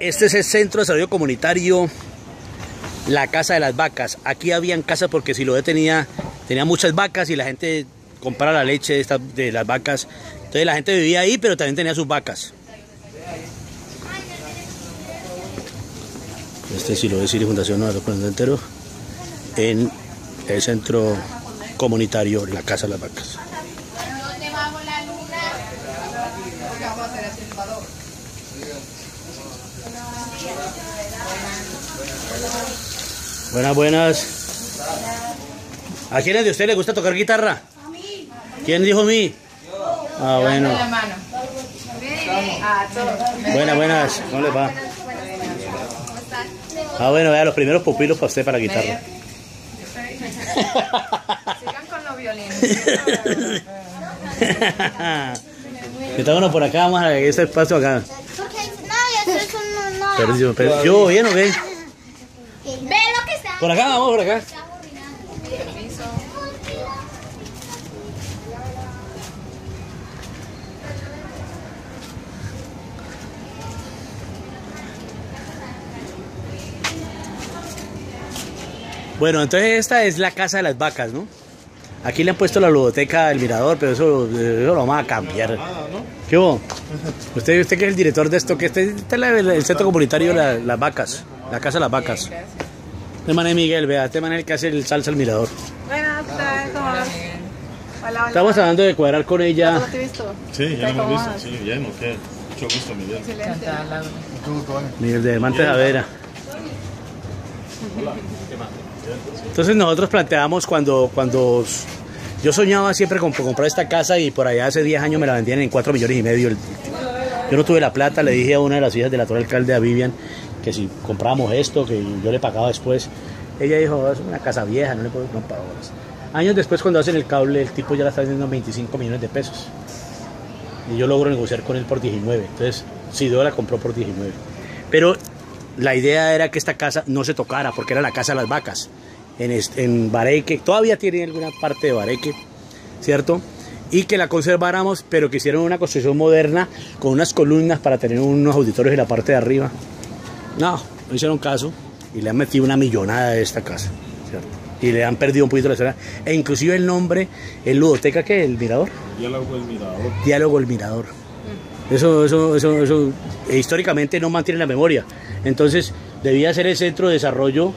Este es el Centro de Desarrollo Comunitario, la Casa de las Vacas. Aquí habían casas porque si lo tenía, tenía muchas vacas y la gente compraba la leche de, estas- de las vacas. Entonces la gente vivía ahí, pero también tenía sus vacas. Este es Silo de Siri Fundación Nueva Comunidad entero en el Centro Comunitario, la Casa de las Vacas. ¿Dónde bajo la luna? Buenas, buenas. ¿A quiénes de ustedes les gusta tocar guitarra? ¿Quién dijo a mí? Ah, bueno. A. Buenas, buenas. ¿Cómo les va? Ah, bueno, vea, los primeros pupilos para usted para guitarra. Sigan con los violines. Por acá, vamos a ese espacio acá. Porque no, yo soy Pero, yo- pero, yo, bien o qué? Ve lo que está. Por acá, vamos por acá. Bueno, entonces esta es la casa de las vacas, ¿no? Aquí le han puesto la ludoteca del mirador, pero eso, eso lo vamos a cambiar. ¿Qué hubo? Usted, usted que es el director de esto, que este, este es la- el centro comunitario de la- las vacas, la casa de las vacas. Este man es Miguel, vea, este man es el que hace el salsa al mirador. Buenas tardes, ¿cómo vas? Hola, hola. Estamos hablando de cuadrar con ella. ¿Cómo te he visto? Sí, ya lo ¿Cómo hemos visto. vas? Sí, bien, ok. Mucho gusto, Miguel. Excelente. Miguel de Montes Javera. Entonces nosotros planteamos cuando, cuando yo soñaba siempre con comprar esta casa y por allá hace 10 años me la vendían en 4 millones y medio. Yo no tuve la plata, le dije a una de las hijas del actual alcalde, a Vivian, que si comprábamos esto, que yo le pagaba después. Ella dijo, es una casa vieja, no le puedo pago más". Años después cuando hacen el cable, el tipo ya la está vendiendo en 25 millones de pesos. Y yo logro negociar con él por 19. Entonces, Sido la compró por 19. Pero la idea era que esta casa no se tocara, porque era la casa de las vacas. En, est- en Bareque, todavía tiene alguna parte de Bareque, ¿cierto? Y que la conserváramos, pero que hicieron una construcción moderna con unas columnas para tener unos auditorios en la parte de arriba. No, no hicieron caso y le han metido una millonada de esta casa, ¿cierto? Y le han perdido un poquito la historia. E inclusive el nombre, el ludoteca, que el mirador. Diálogo el mirador. Diálogo el Mirador. Eso, eso, eso, eso eh, históricamente no mantiene la memoria. Entonces, debía ser el centro de desarrollo,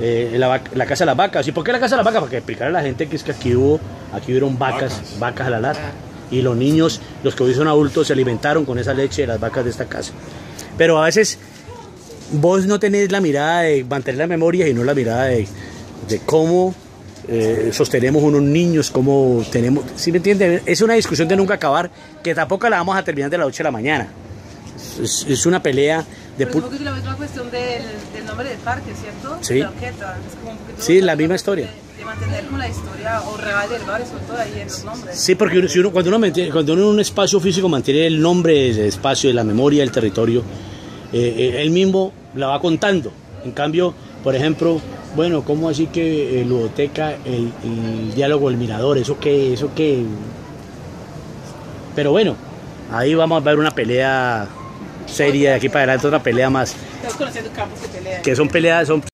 eh, la, Casa de las Vacas. ¿Y por qué la Casa de las Vacas? Para que explicar a la gente que es que aquí hubo, aquí hubieron vacas, vacas, Vacas. a la lata. Y los niños, los que hoy son adultos, se alimentaron con esa leche de las vacas de esta casa. Pero a veces vos no tenés la mirada de mantener la memoria y no la mirada de, de cómo eh, sostenemos unos niños, cómo tenemos... ¿Sí me entiende? Es una discusión de nunca acabar que tampoco la vamos a terminar de la noche a la mañana. Es, es una pelea de... Pero pu- supongo que es la misma cuestión del, del nombre del parque, ¿cierto? Sí. La orquesta, es como un poquito Sí, la misma historia. De, de mantener como la historia o revalidar eso todo ahí en los nombres. Sí, porque uno- si uno- cuando, uno mantiene- cuando uno en un espacio físico mantiene el nombre del espacio, de la memoria del territorio, eh, eh, él mismo la va contando. En cambio, por ejemplo, bueno, ¿cómo así que eh, ludoteca, el, el diálogo, el mirador, eso qué, eso qué? Pero bueno, ahí vamos a ver una pelea seria de aquí para adelante, otra pelea más, Estás conociendo campos que pelean. que son peleas, son